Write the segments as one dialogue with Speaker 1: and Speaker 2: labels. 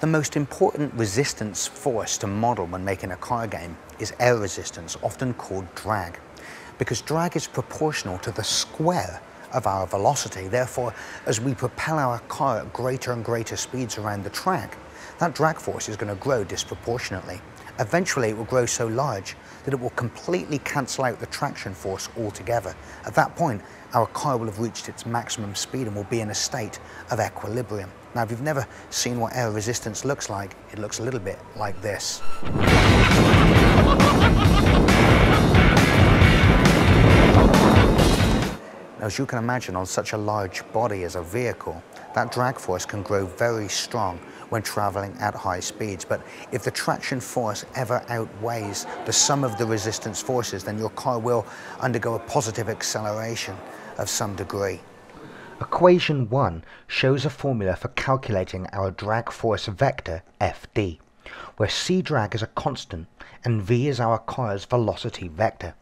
Speaker 1: The most important resistance force to model when making a car game is air resistance, often called drag, because drag is proportional to the square of our velocity. Therefore, as we propel our car at greater and greater speeds around the track, that drag force is going to grow disproportionately. Eventually, it will grow so large that it will completely cancel out the traction force altogether. At that point, our car will have reached its maximum speed and will be in a state of equilibrium. Now, if you've never seen what air resistance looks like, it looks a little bit like this. As you can imagine, on such a large body as a vehicle, that drag force can grow very strong when traveling at high speeds. But if the traction force ever outweighs the sum of the resistance forces, then your car will undergo a positive acceleration of some degree.
Speaker 2: Equation 1 shows a formula for calculating our drag force vector Fd, where c drag is a constant and v is our car's velocity vector.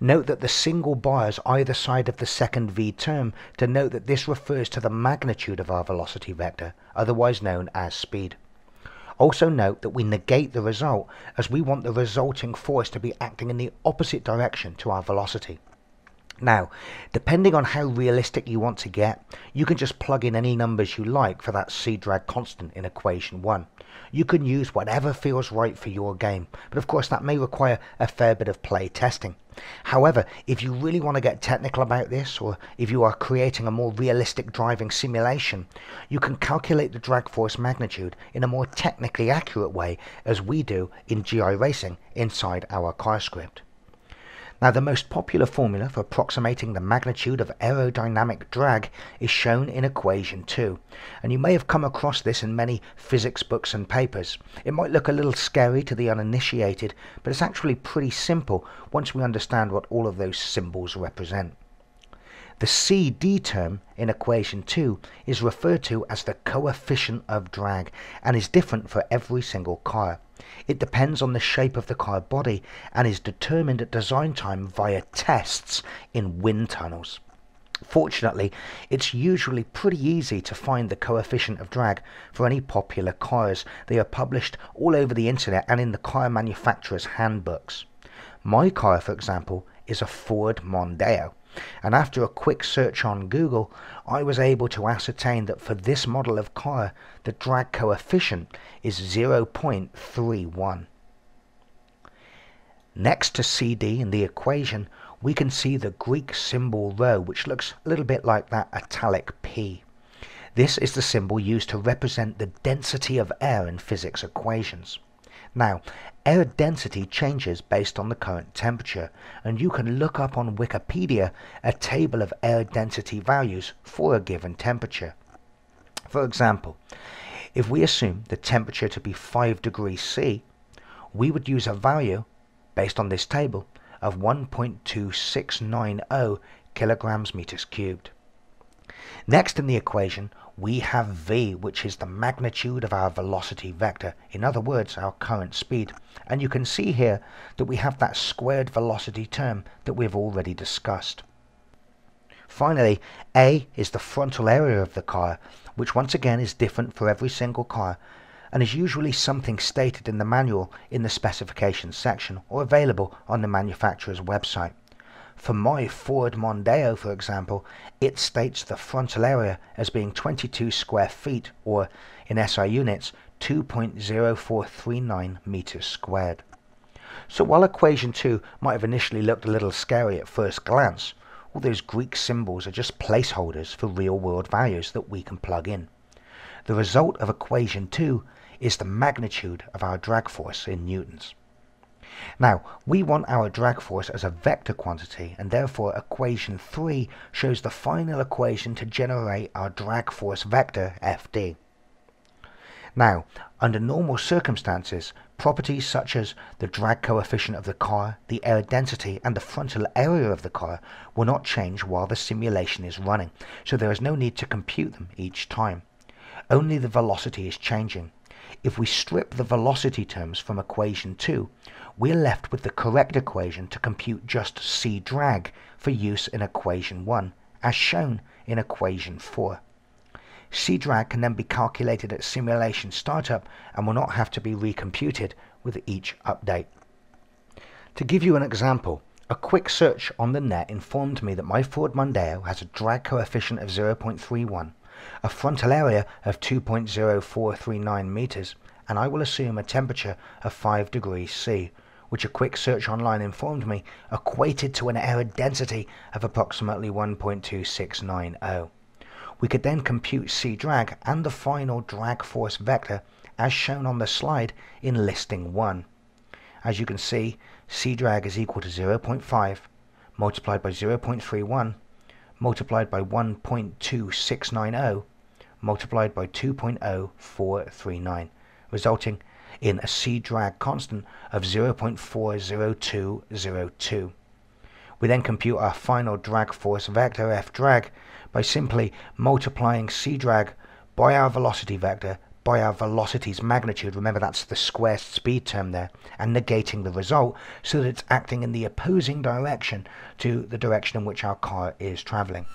Speaker 2: Note that the single bars either side of the second v term denote that this refers to the magnitude of our velocity vector, otherwise known as speed. Also note that we negate the result as we want the resulting force to be acting in the opposite direction to our velocity. Now, depending on how realistic you want to get, you can just plug in any numbers you like for that c-drag constant in equation 1. You can use whatever feels right for your game, but of course that may require a fair bit of play testing. However, if you really want to get technical about this, or if you are creating a more realistic driving simulation, you can calculate the drag force magnitude in a more technically accurate way as we do in GI Racing inside our car script. Now the most popular formula for approximating the magnitude of aerodynamic drag is shown in equation 2 and you may have come across this in many physics books and papers. It might look a little scary to the uninitiated but it's actually pretty simple once we understand what all of those symbols represent. The CD term in equation 2 is referred to as the coefficient of drag and is different for every single car. It depends on the shape of the car body and is determined at design time via tests in wind tunnels. Fortunately, it's usually pretty easy to find the coefficient of drag for any popular cars. They are published all over the internet and in the car manufacturers' handbooks. My car, for example, is a Ford Mondeo and after a quick search on Google I was able to ascertain that for this model of car the drag coefficient is 0.31. Next to CD in the equation we can see the Greek symbol rho which looks a little bit like that italic P. This is the symbol used to represent the density of air in physics equations. Now, air density changes based on the current temperature, and you can look up on Wikipedia a table of air density values for a given temperature. For example, if we assume the temperature to be 5 degrees C, we would use a value, based on this table, of 1.2690 kilograms meters cubed. Next in the equation, we have v, which is the magnitude of our velocity vector, in other words, our current speed. And you can see here that we have that squared velocity term that we've already discussed. Finally, A is the frontal area of the car, which once again is different for every single car and is usually something stated in the manual in the specifications section or available on the manufacturer's website. For my Ford Mondeo, for example, it states the frontal area as being 22 square feet, or in SI units, 2.0439 meters squared. So while equation 2 might have initially looked a little scary at first glance, all those Greek symbols are just placeholders for real world values that we can plug in. The result of equation 2 is the magnitude of our drag force in newtons. Now, we want our drag force as a vector quantity, and therefore equation 3 shows the final equation to generate our drag force vector Fd. Now, under normal circumstances, properties such as the drag coefficient of the car, the air density, and the frontal area of the car will not change while the simulation is running, so there is no need to compute them each time. Only the velocity is changing. If we strip the velocity terms from equation 2, we're left with the correct equation to compute just c drag for use in equation 1, as shown in equation 4. C drag can then be calculated at simulation startup and will not have to be recomputed with each update. To give you an example, a quick search on the net informed me that my Ford Mondeo has a drag coefficient of 0.31, a frontal area of 2.0439 meters, and I will assume a temperature of 5 degrees C, which a quick search online informed me equated to an air density of approximately 1.2690. We could then compute C drag and the final drag force vector as shown on the slide in listing 1. As you can see, C drag is equal to 0.5 multiplied by 0.31 multiplied by 1.2690 multiplied by 2.0439, resulting in a C drag constant of 0.40202. We then compute our final drag force vector F drag by simply multiplying C drag by our velocity vector by our velocity's magnitude, remember that's the square speed term there, and negating the result so that it's acting in the opposing direction to the direction in which our car is travelling.